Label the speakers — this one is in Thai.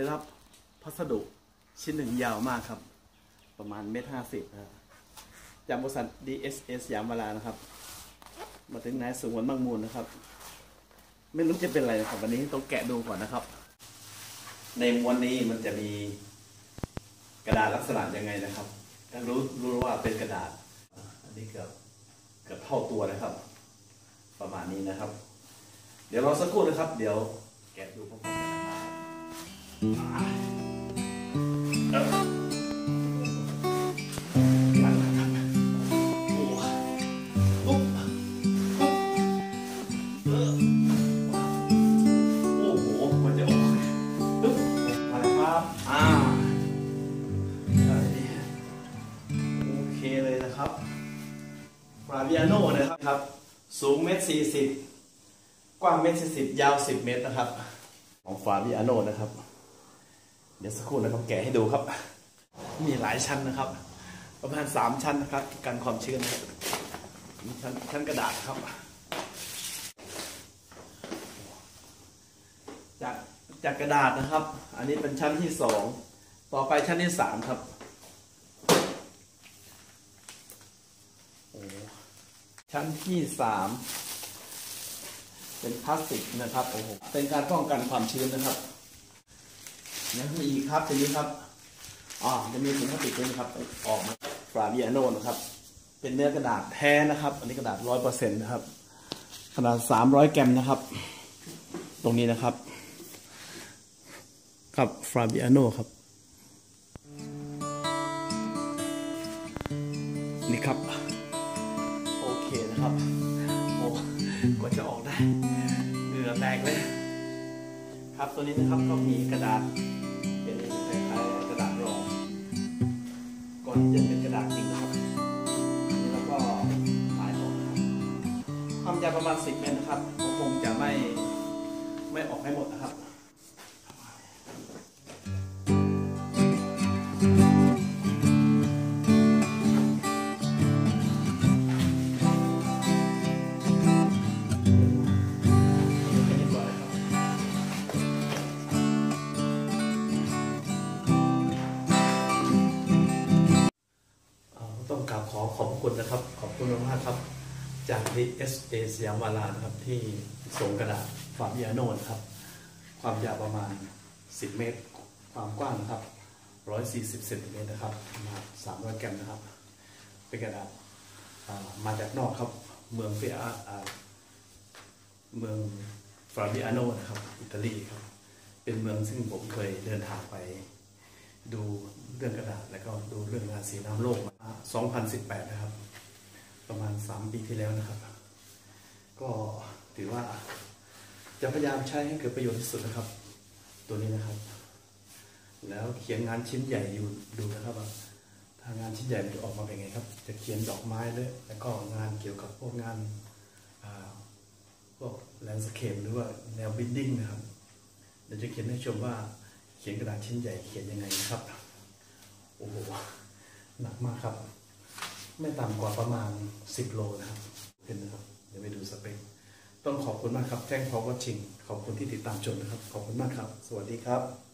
Speaker 1: ได้รับพัสดุชิ้นหนึ่งยาวมากครับ ประมาณเมตรห้าสิบนะจากบริษัท DSS ยามวลานะครับ มาถึงนายสุวรรณบางมูลนะครับ ไม่รู้จะเป็นอะไรนะครับ วันนี้ต้องแกะดูก่อนนะครับ ในม้วนนี้มันจะมีกระดาษลักษณะยังไงนะครับถ้ารู้รู้ว่าเป็นกระดาษ อันนี้เกือบเกือบเท่าตัวนะครับ ประมาณนี้นะครับ เดี๋ยวรอสักครู่นะครับ เดี๋ยวแกะดูพร้อมๆ กันนะครับเอ้อนั่นแหละครับโอ้โหมันจะออกปึ๊บมาแล้วครับอ่าได้โอเคเลยนะครับฟราบิอาโนนะครับ สูงเมตรสี่สิบกว้างเมตรสิบยาวสิบเมตรนะครับ ของฟาบิอาโนนะครับ เดี๋ยวสักครู่นะครับแกะให้ดูครับ มีหลายชั้นนะครับ ประมาณสามชั้นนะครับกันความชื้นนะครับมีชั้นชั้นกระดาษครับ จากจากกระดาษนะครับ อันนี้เป็นชั้นที่สองต่อไปชั้นที่สามครับชั้นที่สามเป็นพลาสติกนะครับโอ้โหเป็นการป้องกันความชื้นนะครับ ยังมีอีกครับทีนี้ครับอ๋อจะมีถุงพลาสติกด้วยนะครับ ออกมาฟราบิอาโนนะครับ เป็นเนื้อกระดาษแท้นะครับ อันนี้กระดาษร้อยเปอร์เซ็นต์นะครับ ขนาดสามร้อยแกรมนะครับ ตรงนี้นะครับ กับฟราบิอาโนครับ นี่ครับ โอเคนะครับ โอ้กว่าจะออกได้เหงื่อแตกเลย ครับตัวนี้นะครับก็มีกระดาษเป็นคล้ายๆกระดาษรอง ก่อนที่จะเป็นกระดาษจริงนะครับอันนี้แล้วก็ลายออกครับความยาวประมาณ 10 เมตรนะครับผมคงจะไม่ไม่ออกให้หมดนะครับ ขอขอบคุณนะครับ ขอบคุณมากครับ จาก DSA สยามวาลานะครับที่ส่งกระดาษฟาบิอาโนนะครับ ความยาวประมาณ 10 เมตร ความกว้างนะครับ 140เซนติเมตรนะครับขนาด300แกรมนะครับ เป็นกระดาษมาจากนอกครับ เมืองเฟียเมืองฟราบิอาโนนะครับ อิตาลีครับ เป็นเมืองซึ่งผมเคยเดินทางไป ดูเรื่องกระดาษแล้วก็ดูเรื่องราศีน้ำโลกมา2018 นะครับ ประมาณ 3 ปีที่แล้วนะครับ ก็ถือว่าจะพยายามใช้ให้เกิดประโยชน์ที่สุดนะครับ ตัวนี้นะครับ แล้วเขียนงานชิ้นใหญ่อยู่ดูนะครับว่าถ้างานชิ้นใหญ่มันจะออกมาเป็นไงครับ จะเขียนดอกไม้ด้วยแล้วก็งานเกี่ยวกับพวกงานพวกแลนด์สเคปหรือว่าแนวบินดิ้งนะครับเดี๋ยวจะเขียนให้ชมว่า เขียนกระดาษชิ้นใหญ่เขียนยังไงนะครับ โอ้โห หนักมากครับ ไม่ต่ำกว่าประมาณ 10 โลนะครับเห็นนะครับ เดี๋ยวไปดูสเปค ต้องขอบคุณมากครับ แท่งพอว่าชิง ขอบคุณที่ติดตามชมนะครับ ขอบคุณมากครับ สวัสดีครับ